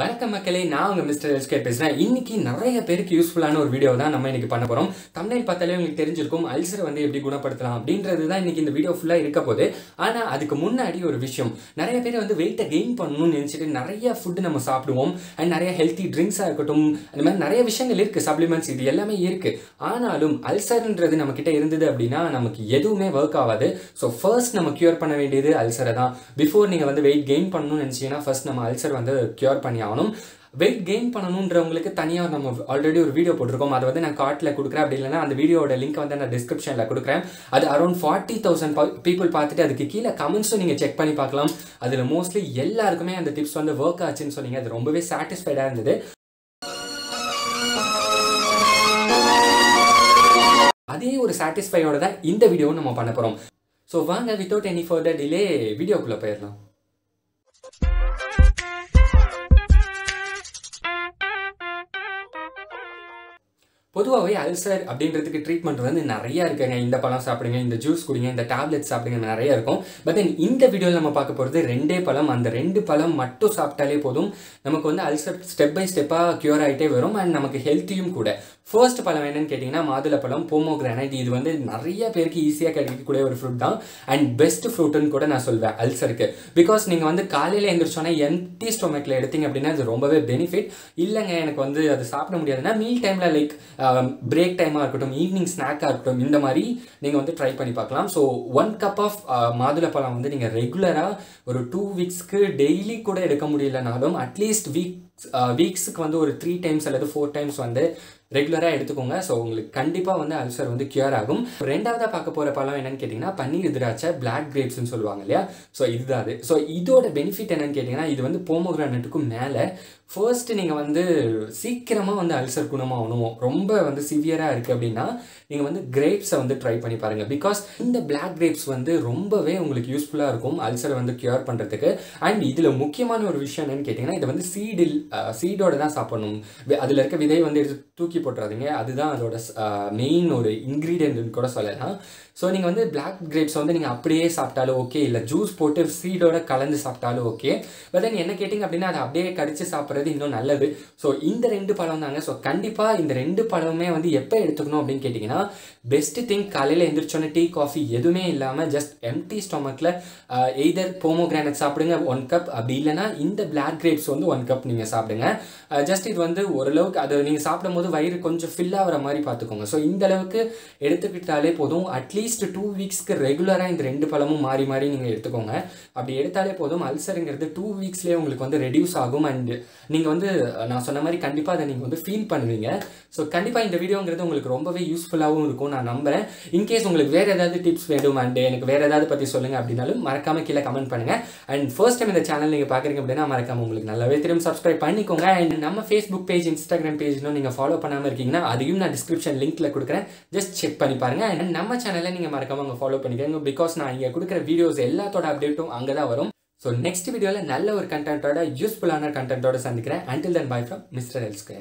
வணக்கம் மக்களே நான் உங்கள் மிஸ்டர் எஸ்கே பேசுகிறேன் இன்றைக்கி நிறைய பேருக்கு யூஸ்ஃபுல்லான ஒரு வீடியோ தான் நம்ம இன்னைக்கு பண்ண போகிறோம் தமிழில் பார்த்தாலே உங்களுக்கு தெரிஞ்சிருக்கும் அல்சரை வந்து எப்படி குணப்படுத்தலாம் அப்படின்றது தான் இன்றைக்கி இந்த வீடியோ ஃபுல்லாக இருக்க போகுது. ஆனால் அதுக்கு முன்னாடி ஒரு விஷயம். நிறைய பேர் வந்து வெயிட்டை கெயின் பண்ணணும்னு நினச்சிட்டு நிறைய ஃபுட்டு நம்ம சாப்பிடுவோம். அண்ட் நிறைய ஹெல்த்தி ட்ரிங்க்ஸாக இருக்கட்டும் அந்த மாதிரி நிறைய விஷயங்கள் இருக்குது சப்ளிமெண்ட்ஸ் இது எல்லாமே இருக்குது ஆனாலும் அல்சர்ன்றது நம்மக்கிட்ட இருந்தது அப்படின்னா நமக்கு எதுவுமே ஒர்க் ஆகாது. ஸோ ஃபர்ஸ்ட் நம்ம க்யூர் பண்ண வேண்டியது அல்சரை தான். பிஃபோர் நீங்கள் வந்து வெயிட் கெயின் பண்ணணும்னு நினச்சிங்கன்னா ஃபர்ஸ்ட் நம்ம அல்சர் வந்து க்யூர் பண்ணி ஆகணும். வெயிட் கெயின் பண்ணணுன்றவங்களுக்கு தனியாக நம்ம ஆல்ரெடி ஒரு வீடியோ போட்டிருக்கோம். அதை வந்து நான் கார்ட்டில் கொடுக்குறேன். அப்படி இல்லைன்னா அந்த வீடியோட லிங்க் வந்து நான் டிஸ்கிரிப்ஷனில் கொடுக்குறேன். அது அரௌண்ட் ஃபார்ட்டி தௌசண்ட் பீப்புள் பார்த்துட்டு அதுக்கு கீழே கமெண்ட்ஸும் நீங்கள் செக் பண்ணி பார்க்கலாம். அதில் மோஸ்ட்லி எல்லாருக்குமே அந்த டிப்ஸ் வந்து ஒர்க் ஆச்சுன்னு சொன்னீங்க. அது ரொம்பவே சாட்டிஸ்ஃபைடாக இருந்தது. அதே ஒரு சாட்டிஸ்ஃபையோட தான் இந்த வீடியோவும் நம்ம பண்ண போகிறோம் ஸோ வாங்க வித்தவுட் எனி ஃபர்தர் டிலே வீடியோக்குள்ளே போயிடலாம். பொதுவாகவே அல்சர் அப்படின்றதுக்கு ட்ரீட்மெண்ட் வந்து நிறைய இருக்குங்க. இந்த பழம் சாப்பிடுங்க இந்த ஜூஸ் குடிங்க இந்த டேப்லெட் சாப்பிடுங்க நிறைய இருக்கும். பட் தென் இந்த வீடியோவில் நம்ம பார்க்க போகிறது ரெண்டே பழம். அந்த ரெண்டு பழம் மட்டும் சாப்பிட்டாலே போதும். நமக்கு வந்து அல்சர் ஸ்டெப் பை ஸ்டெப்பாக க்யூர் ஆகிட்டே வரும். அண்ட் நமக்கு ஹெல்த்தியும் கூட. ஃபர்ஸ்ட் பழம் என்னன்னு கேட்டிங்கன்னா மாதுளப்பழம் போமோகிரானைட் இது வந்து நிறைய பேருக்கு ஈஸியாக கிடைக்கக்கூடிய ஒரு ஃப்ரூட் தான். அண்ட் பெஸ்ட் ஃப்ரூட்டுன்னு கூட நான் சொல்வேன் அல்சருக்கு. பிகாஸ் நீங்கள் வந்து காலையில் எழுந்திரிச்சோன்னா எம்டி ஸ்டொமக்கில் எடுத்தீங்க அப்படின்னா அது ரொம்பவே பெனிஃபிட் இல்லைங்க எனக்கு வந்து அது சாப்பிட முடியாதுன்னா மீல் டைமில் லைக் Um, பிரேக் டைமாக இருக்கட்டும் ஈவினிங் ஸ்நாக்காக இருக்கட்டும் இந்த மாதிரி நீங்கள் வந்து ட்ரை பண்ணி பார்க்கலாம். So one cup of uh, மாதுளப்பழம் வந்து நீங்கள் ரெகுலராக ஒரு டூ வீக்ஸ்க்கு டெய்லி கூட எடுக்க முடியலனாலும் அட்லீஸ்ட் வீக் வீக்ஸுக்கு வந்து ஒரு த்ரீ டைம்ஸ் அல்லது ஃபோர் டைம்ஸ் வந்து ரெகுலராக எடுத்துக்கோங்க. ஸோ உங்களுக்கு கண்டிப்பாக வந்து அல்சர் வந்து கியூர் ஆகும். ரெண்டாவதாக பார்க்க போகிற பழம் என்னன்னு கேட்டிங்கன்னா பன்னீர் திராட்சை பிளாக் கிரேப்ஸ்னு சொல்லுவாங்க இல்லையா? ஸோ இதுதான் அது. ஸோ இதோட பெனிஃபிட் என்னன்னு கேட்டிங்கன்னா இது வந்து போமோகிரானட்டுக்கும் மேலே. ஃபர்ஸ்ட்டு நீங்கள் வந்து சீக்கிரமாக வந்து அல்சர் குணமாகணும். ரொம்ப வந்து சிவியராக இருக்குது அப்படின்னா நீங்கள் வந்து கிரேப்ஸை வந்து ட்ரை பண்ணி பாருங்கள் பிகாஸ் இந்த பிளாக் கிரேப்ஸ் வந்து ரொம்பவே உங்களுக்கு யூஸ்ஃபுல்லாக இருக்கும் அல்சரை வந்து க்யூர் பண்ணுறதுக்கு அண்ட் இதில் முக்கியமான ஒரு விஷயம் என்னன்னு கேட்டிங்கன்னா இதை வந்து சீடில் சீடோட தான் சாப்பிடணும். அதில் இருக்க விதை வந்து எடுத்து தூக்கி போட்டுறாதீங்க. அதுதான் அதோட மெயின் ஒரு இன்க்ரீடியன்ட்னு கூட சொல்லலாம். ஸோ நீங்கள் வந்து பிளாக் கிரேப்ஸ் வந்து நீங்கள் அப்படியே சாப்பிட்டாலும் ஓகே இல்லை ஜூஸ் போட்டு சீடோட கலந்து சாப்பிட்டாலும் ஓகே பட் தென் என்ன கேட்டிங்க அப்படின்னா அதை அப்படியே கடிச்சு சாப்பிட்றது இன்னும் நல்லது. ஸோ இந்த ரெண்டு பழம் தாங்க. ஸோ கண்டிப்பாக இந்த ரெண்டு பழமுமே வந்து எப்போ எடுத்துக்கணும் அப்படின்னு கேட்டிங்கன்னா பெஸ்ட் திங் காலையில் எந்திரிச்சோன்னே டீ காஃபி எதுவுமே இல்லாமல் ஜஸ்ட் எம்டி ஸ்டொமக்கில் எய்தர் போமோகிரானட் சாப்பிடுங்க ஒன் கப் அப்படி இல்லைனா இந்த பிளாக் கிரேப்ஸ் வந்து ஒன் கப் நீங்கள் சாப்பிடுங்க. ஜஸ்ட் இது வந்து ஓரளவுக்கு அதை நீங்கள் சாப்பிடும் போது வயிறு கொஞ்சம் ஃபில் ஆகிற மாதிரி பார்த்துக்கோங்க. ஸோ இந்த அளவுக்கு எடுத்துக்கிட்டாலே போதும். அட்லீஸ்ட் டூ வீக்ஸ்க்கு ரெகுலராக இந்த ரெண்டு பழமும் மாறி மாறி நீங்கள் எடுத்துக்கோங்க. அப்படி எடுத்தாலே போதும். அல்சருங்கிறது டூ வீக்ஸ்லேயே உங்களுக்கு வந்து ரெடியூஸ் ஆகும் அண்ட் நீங்கள் வந்து நான் சொன்ன மாதிரி கண்டிப்பாக அதை நீங்கள் வந்து ஃபீல் பண்ணுவீங்க. ஸோ கண்டிப்பாக இந்த வீடியோங்கிறது உங்களுக்கு ரொம்பவே யூஸ்ஃபுல்லாகவும் இருக்கும் நான் நம்புகிறேன் இன்கேஸ் உங்களுக்கு வேறு ஏதாவது டிப்ஸ் வேணும் அண்ட் எனக்கு வேறு ஏதாவது பற்றி சொல்லுங்கள் அப்படின்னாலும் மறக்காமல் கீழே கமெண்ட் பண்ணுங்கள் அண்ட் ஃபர்ஸ்ட் டைம் இந்த சேனல் நீங்கள் பார்க்குறீங்க அப்படின்னா மறக்காமல் உங்களுக்கு நல்லாவே தெரியும். சப்ஸ்கிரைப் பண்ணிக்கோங்க. அண்ட் நம்ம ஃபேஸ்புக் பேஜ் இன்ஸ்டாகிராம் பேஜ்னும் நீங்கள் ஃபாலோ பண்ணாமல் இருக்கீங்கன்னா அதையும் நான் டிஸ்கிரிப்ஷன் லிங்க்கில் கொடுக்குறேன். ஜஸ்ட் செக் பண்ணி பாருங்க. அண்ட் நம்ம சேனலை நீங்கள் மறக்காமல் அங்கே ஃபாலோ பண்ணிக்கிறேங்க பிகாஸ் நான் இங்கே கொடுக்குற வீடியோஸ் எல்லாத்தோட அப்டேட்டும் அங்கே தான் வரும். ஸோ நெக்ஸ்ட் வீடியோவில் நல்ல ஒரு கண்டென்ட்டோட யூஸ்ஃபுல்லான கண்டென்ட்டோட சந்திக்கிறேன். Until then bye from mister எல்ஸ்கே